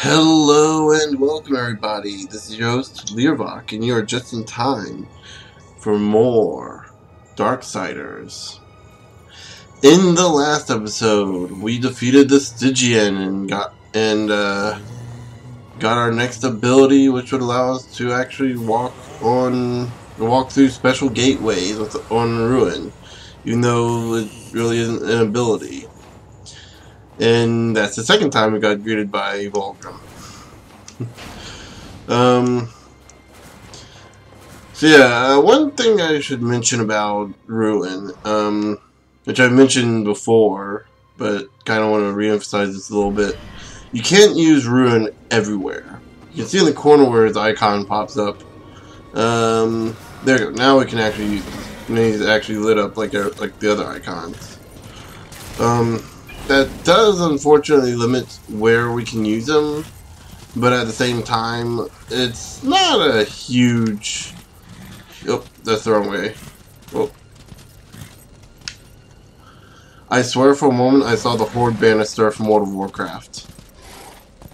Hello and welcome everybody. This is your host Learvok and you are just in time for more Darksiders. In the last episode, we defeated the Stygian and got and uh, got our next ability which would allow us to actually walk on walk through special gateways on Ruin, even though it really isn't an ability. And that's the second time we got greeted by Vulgrim. um, so yeah, uh, one thing I should mention about Ruin, um, which I mentioned before, but kind of want to reemphasize this a little bit. You can't use Ruin everywhere. You can see in the corner where his icon pops up. Um, there you go. Now we can actually use it. He's actually lit up like like the other icons. Um, that does unfortunately limit where we can use them, but at the same time, it's not a huge. Oh, that's the wrong way. Oh. I swear for a moment I saw the Horde banister from World of Warcraft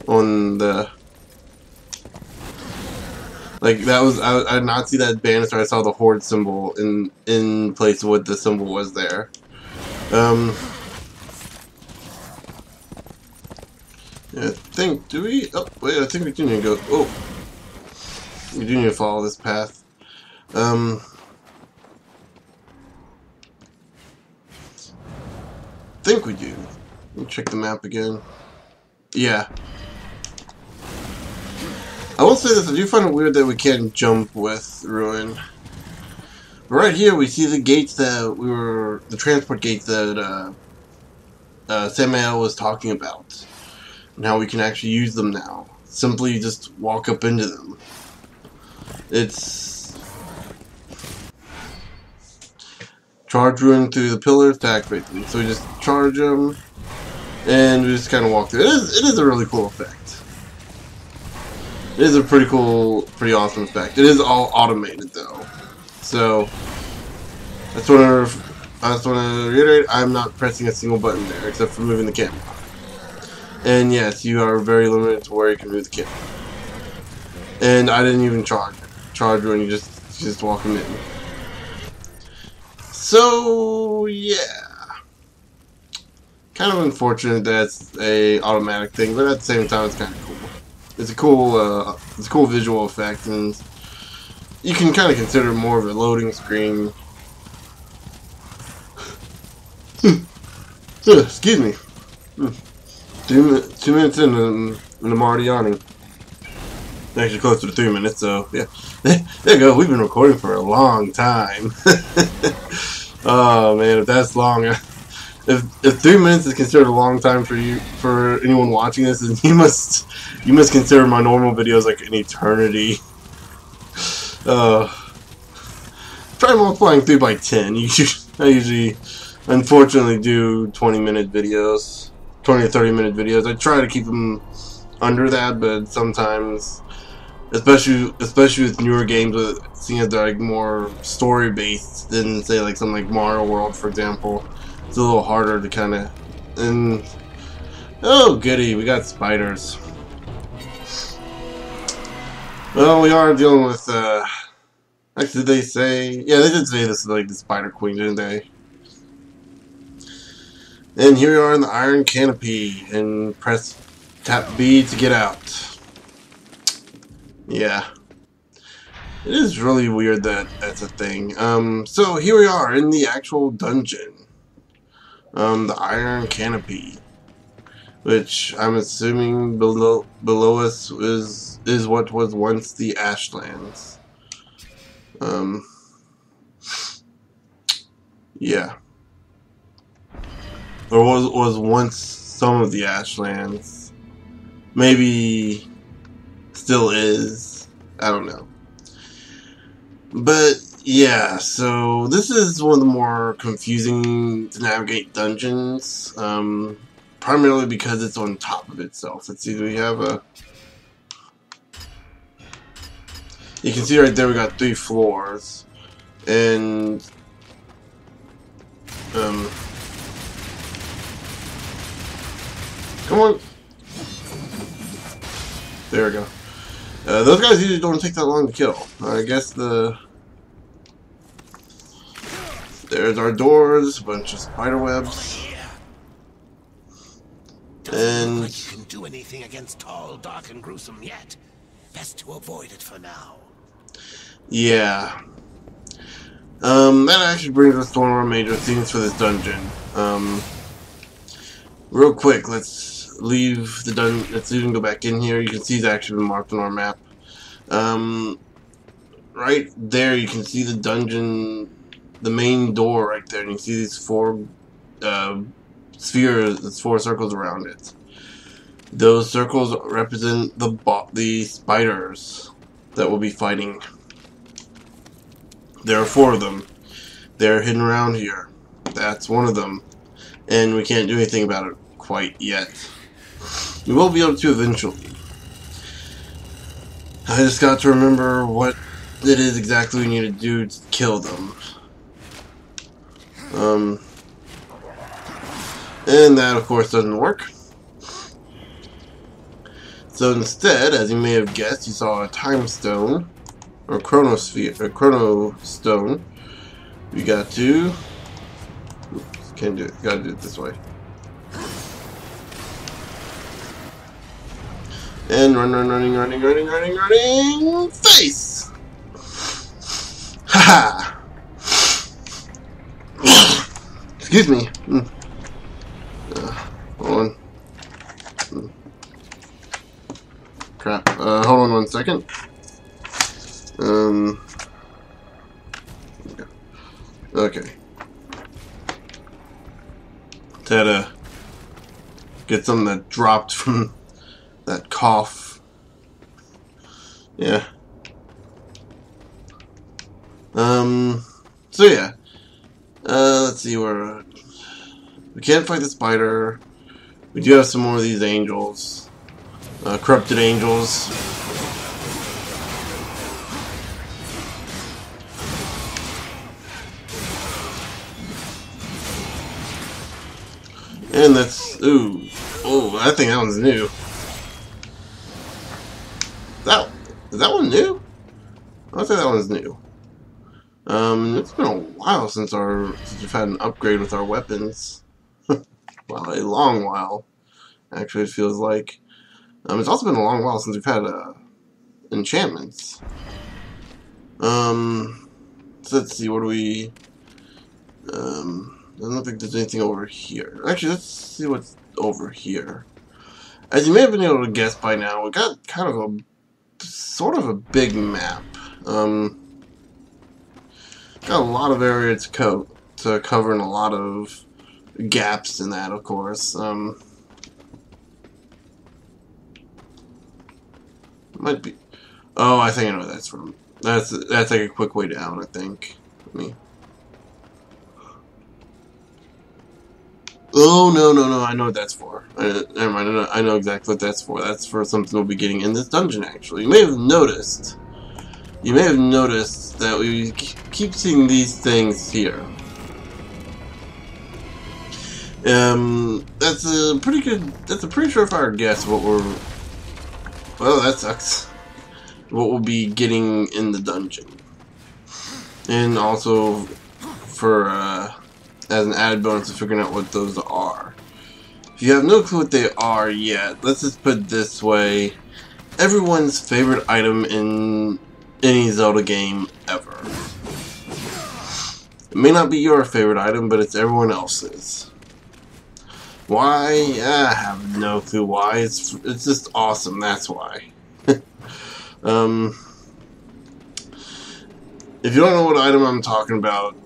on the. Like that was I, I did not see that banister. I saw the Horde symbol in in place of what the symbol was there. Um, I think, do we? Oh, wait, I think we do need to go. Oh, we do need to follow this path. Um, think we do. Let me check the map again. Yeah. I will say this, I do find it weird that we can't jump with Ruin. Right here, we see the gates that we were, the transport gates that uh, uh, Samael was talking about. Now we can actually use them now. Simply just walk up into them. It's... Charge ruin through the pillars to activate them. So we just charge them, and we just kind of walk through. It is, it is a really cool effect. It is a pretty cool, pretty awesome effect. It is all automated though. So, want to, I just want to reiterate, I'm not pressing a single button there, except for moving the camera. And yes, you are very limited to where you can move the camera. And I didn't even charge charge when you just just walk them in. So yeah, kind of unfortunate that's a automatic thing, but at the same time, it's kind of cool. It's a cool, uh, it's a cool visual effect, and you can kind of consider more of a loading screen. Excuse me. Two, two minutes in and, and I'm already yawning. Actually closer to three minutes, so yeah. There you go, we've been recording for a long time. oh man, if that's long, if, if three minutes is considered a long time for you, for anyone watching this, then you must, you must consider my normal videos like an eternity. Uh, try multiplying 3 by 10. You, I usually, unfortunately, do 20 minute videos. 20 or 30 minute videos. I try to keep them under that, but sometimes, especially especially with newer games, with seeing as they're like more story based than say like something like Mario World, for example, it's a little harder to kind of. And oh goody, we got spiders. Well, we are dealing with. uh Actually, did they say? Yeah, they did say this is like the Spider Queen, didn't they? And here we are in the Iron Canopy, and press tap B to get out. Yeah. It is really weird that that's a thing. Um, so here we are in the actual dungeon. Um, the Iron Canopy. Which I'm assuming below below us is is what was once the Ashlands. Um, yeah or was was once some of the Ashlands. Maybe still is. I don't know. But yeah, so this is one of the more confusing to navigate dungeons. Um, primarily because it's on top of itself. Let's see, do we have a... You can see right there we got three floors. And... Um, Come on. There we go. Uh, those guys usually don't take that long to kill. I guess the... There's our doors, a bunch of spider webs. And... You can do anything against tall, dark, and gruesome yet. Best to avoid it for now. Yeah. Um, that actually brings us to one of our major themes for this dungeon. Um, real quick, let's leave the dungeon, Let's even go back in here. You can see it's actually been marked on our map. Um, right there, you can see the dungeon, the main door right there, and you see these four uh, spheres, four circles around it. Those circles represent the the spiders that we'll be fighting. There are four of them. They're hidden around here. That's one of them. And we can't do anything about it quite yet. We will be able to eventually. I just got to remember what it is exactly we need to do to kill them. Um, and that, of course, doesn't work. So instead, as you may have guessed, you saw a time stone or chronosphere, a chrono stone. We got to. Oops, can't do it. Gotta do it this way. And run, run, running, running, running, running, running. Face. Ha Excuse me. Mm. Uh, hold on. Mm. Crap. Uh, hold on one second. Um. Okay. Had get something that dropped from cough. Yeah. Um. So yeah. Uh, let's see where we can't fight the spider. We do have some more of these angels, uh, corrupted angels. And that's ooh, oh, I think that one's new. That is that one new? I'll say that one's new. Um, it's been a while since our since we've had an upgrade with our weapons. well, a long while. Actually, it feels like. Um, it's also been a long while since we've had uh, enchantments. Um, so let's see. What do we? Um, I don't think there's anything over here. Actually, let's see what's over here. As you may have been able to guess by now, we got kind of a sort of a big map. Um, got a lot of area to, co to cover and a lot of gaps in that, of course. Um, might be. Oh, I think I know that's from. That's that's like a quick way down. I think. Let me Oh, no, no, no, I know what that's for. I, never mind, I know, I know exactly what that's for. That's for something we'll be getting in this dungeon, actually. You may have noticed, you may have noticed that we keep seeing these things here. Um, that's a pretty good, that's a pretty surefire guess what we're, well, that sucks. What we'll be getting in the dungeon. And also, for, uh, as an added bonus of figuring out what those are. If you have no clue what they are yet, let's just put this way. Everyone's favorite item in any Zelda game ever. It may not be your favorite item, but it's everyone else's. Why? I have no clue why. It's it's just awesome, that's why. um, if you don't know what item I'm talking about,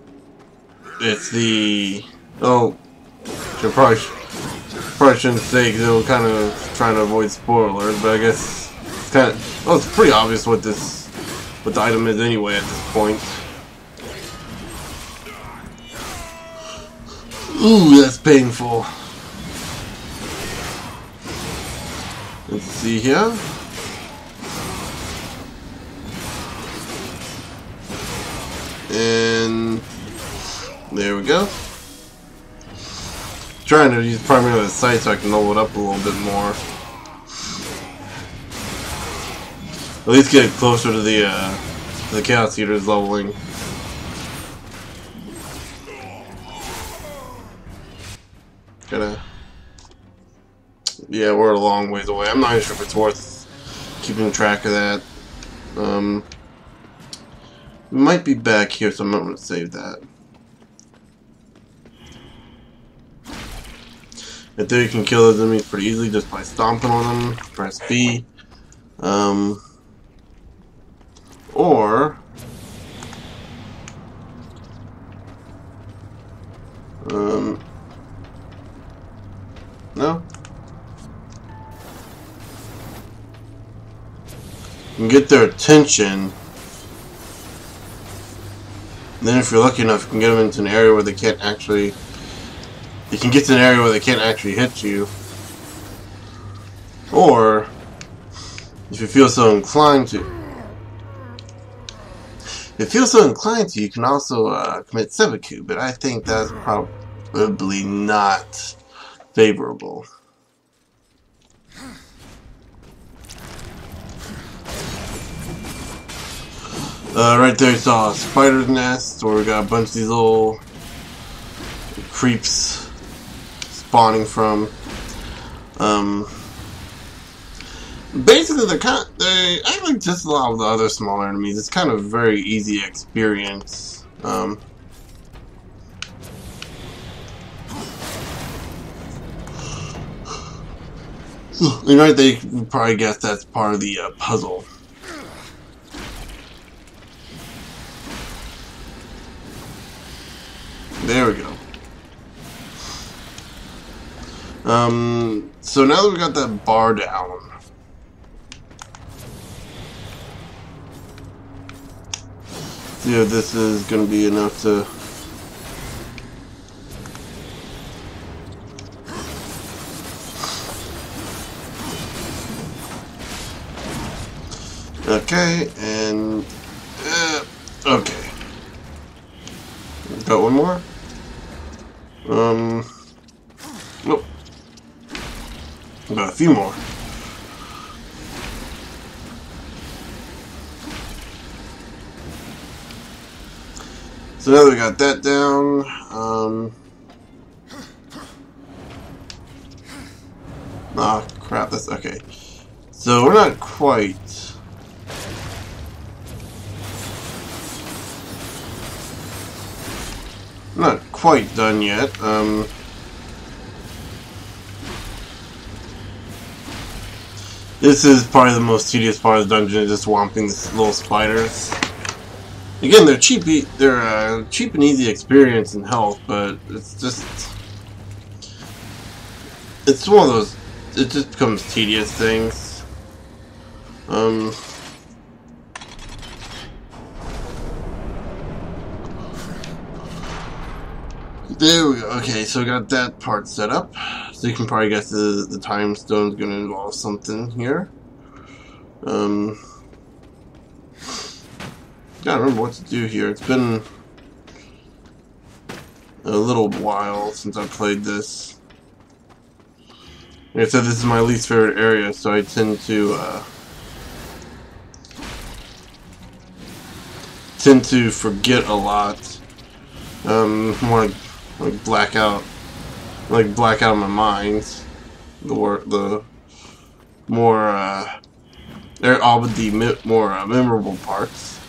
it's the oh, I probably probably shouldn't say because it'll kind of try to avoid spoilers, but I guess it's kind of well, it's pretty obvious what this what the item is anyway at this point. Ooh, that's painful. Let's see here. And there we go. Trying to use primarily the sight so I can level it up a little bit more. At least get closer to the uh, to the Chaos Eaters leveling. Gotta. Yeah, we're a long ways away. I'm not even sure if it's worth keeping track of that. Um, might be back here, so I'm not to save that. I think you can kill those enemies pretty easily just by stomping on them. Press B. Um, or um, no. You can get their attention. Then if you're lucky enough, you can get them into an area where they can't actually you can get to an area where they can't actually hit you. Or, if you feel so inclined to, if you feel so inclined to, you can also uh, commit seppuku, but I think that's probably not favorable. Uh, right there you saw a spider's nest, where we got a bunch of these little creeps spawning from. Um, basically, they're kind of, they act like just a lot of the other smaller enemies. It's kind of very easy experience. Um, you know, they probably guess that's part of the uh, puzzle. There we go. Um, so now that we got that bar down, yeah, this is going to be enough to Okay, and uh, okay. Got one more. Um, nope. Got a few more. So now we got that down, um... Ah, crap, that's... okay. So we're not quite... Not quite done yet. Um... This is probably the most tedious part of the dungeon, just swamping the little spiders. Again, they're cheap. They're uh, cheap and easy experience in health, but it's just it's one of those. It just becomes tedious things. Um. There we go. Okay, so we got that part set up. So you can probably guess the, the time stone's going to involve something here. Um, I don't remember what to do here. It's been a little while since I played this. Like I said, this is my least favorite area, so I tend to uh, tend to forget a lot. Um, more like, like black out like black out of my mind the the more uh, they're all but the more uh, memorable parts.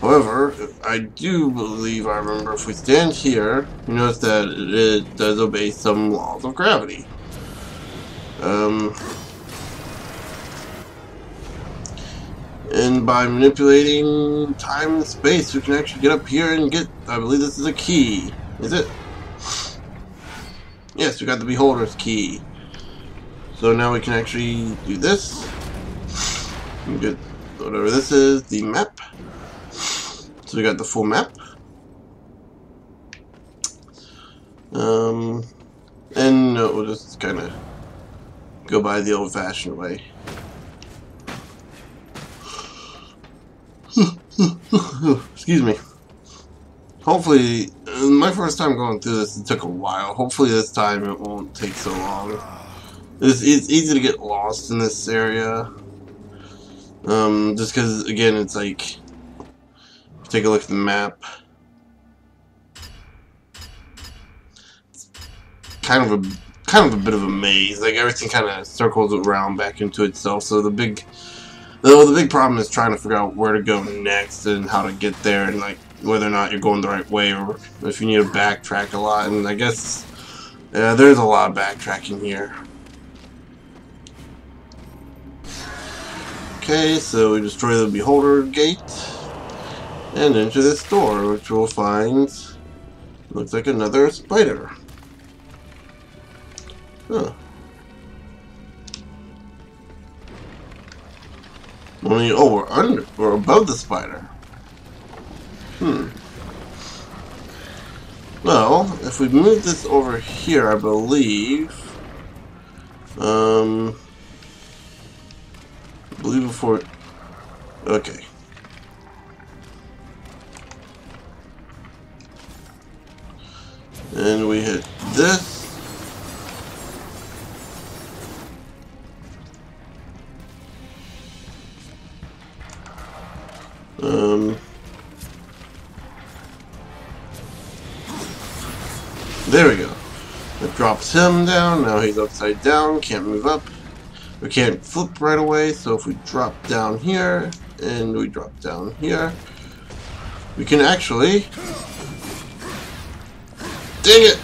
However, I do believe I remember if we stand here, you notice that it does obey some laws of gravity. Um, and by manipulating time and space, we can actually get up here and get, I believe this is a key. Is it? Yes, we got the Beholder's key. So now we can actually do this. Get whatever this is, the map. So we got the full map. Um, and no, we'll just kind of go by the old-fashioned way. Excuse me. Hopefully, my first time going through this, it took a while. Hopefully this time it won't take so long. It's, it's easy to get lost in this area. Um, just because, again, it's like, take a look at the map. Kind of a kind of a bit of a maze. Like everything kind of circles around back into itself. So the big, the, the big problem is trying to figure out where to go next and how to get there, and like whether or not you're going the right way or if you need to backtrack a lot. And I guess yeah, there's a lot of backtracking here. Okay, so we destroy the Beholder Gate and enter this door, which we'll find looks like another spider. Huh. Oh, we're under, we're above the spider. Hmm. Well, if we move this over here, I believe, um, believe before... Okay. And we hit this. There we go. It drops him down. Now he's upside down. Can't move up. We can't flip right away, so if we drop down here, and we drop down here, we can actually... Dang it!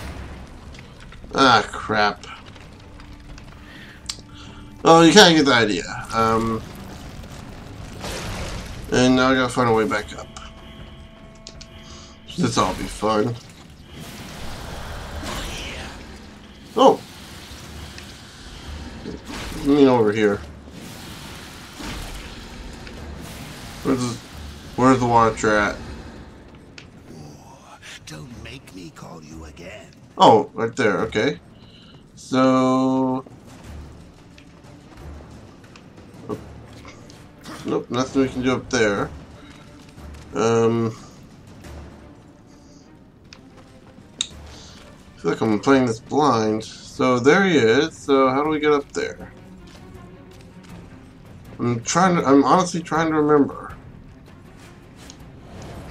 Ah, crap. Well, you kind of get the idea. Um, and now I gotta find a way back up. This all be fun. Oh! Mean over here. Where's the, where's the water at? Don't make me call you again. Oh, right there, okay. So... Nope, nothing we can do up there. Um... I feel like I'm playing this blind. So there he is. So how do we get up there? I'm trying to, I'm honestly trying to remember.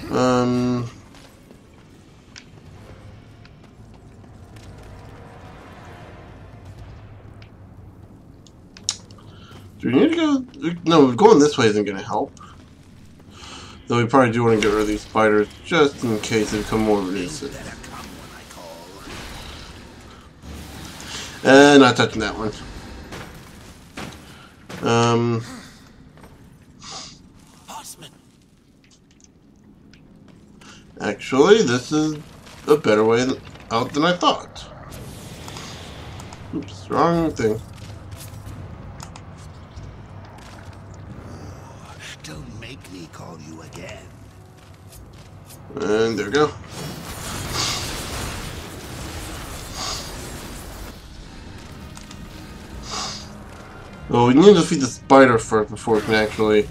Um... Do we need to go? No, going this way isn't going to help. Though we probably do want to get rid of these spiders just in case they become more resistant. Uh, not touching that one. Um. Actually, this is a better way out than I thought. Oops, wrong thing. Uh, don't make me call you again. And there we go. Well, we need to feed the spider first before we can actually...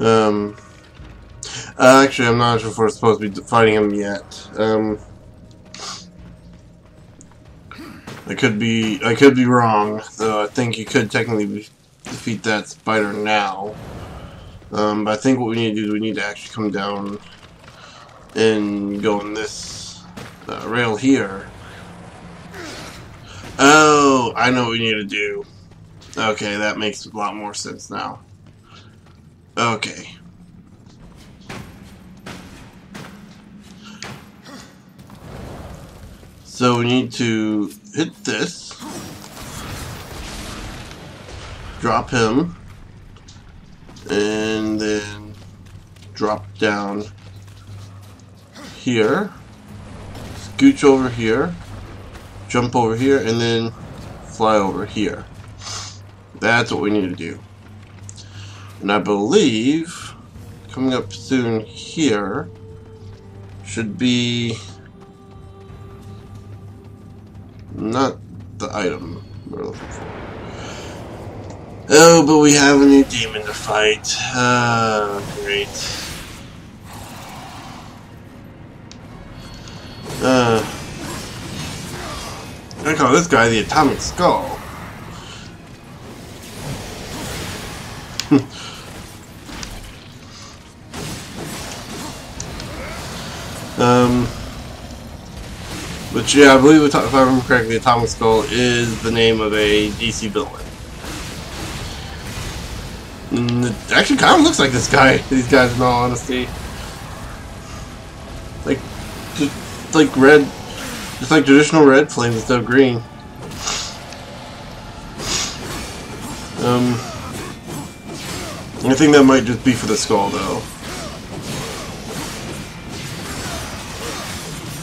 Um... Actually, I'm not sure if we're supposed to be fighting him yet. Um... I could be I could be wrong, though I think you could technically defeat that spider now. Um, but I think what we need to do is we need to actually come down and go on this uh, rail here. Oh, I know what we need to do. Okay, that makes a lot more sense now. Okay. So we need to hit this. Drop him. And then drop down here, scooch over here, jump over here, and then fly over here. That's what we need to do. And I believe coming up soon here should be not the item we're looking for. Oh, but we have a new demon to fight. Ah, great. Uh, I call this guy the Atomic Skull. But yeah, I believe if I remember correctly, Atomic Skull is the name of a DC villain. Mm, it actually kind of looks like this guy. These guys, in all honesty, like just like red, just like traditional red flames instead of green. Um, I think that might just be for the skull, though.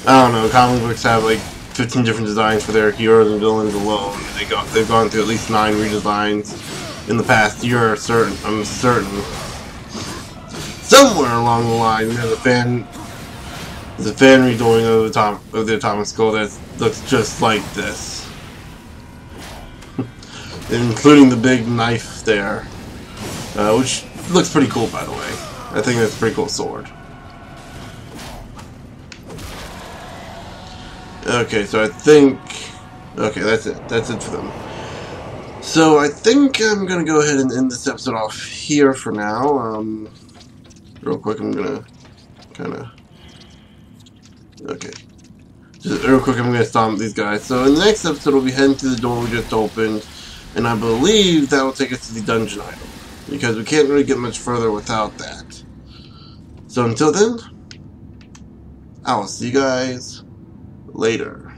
I don't know. Comic books have like 15 different designs for their heroes and villains alone. They got they've gone through at least nine redesigns in the past year. Certain, I'm certain. Somewhere along the line, there's a fan, there's a fan redoing of the top of the Atomic Skull that looks just like this, including the big knife there, uh, which looks pretty cool, by the way. I think that's a pretty cool sword. Okay, so I think... Okay, that's it. That's it for them. So I think I'm going to go ahead and end this episode off here for now. Um, real quick, I'm going to kind of... Okay. Just real quick, I'm going to stomp these guys. So in the next episode, we'll be heading to the door we just opened. And I believe that will take us to the dungeon item. Because we can't really get much further without that. So until then, I will see you guys later.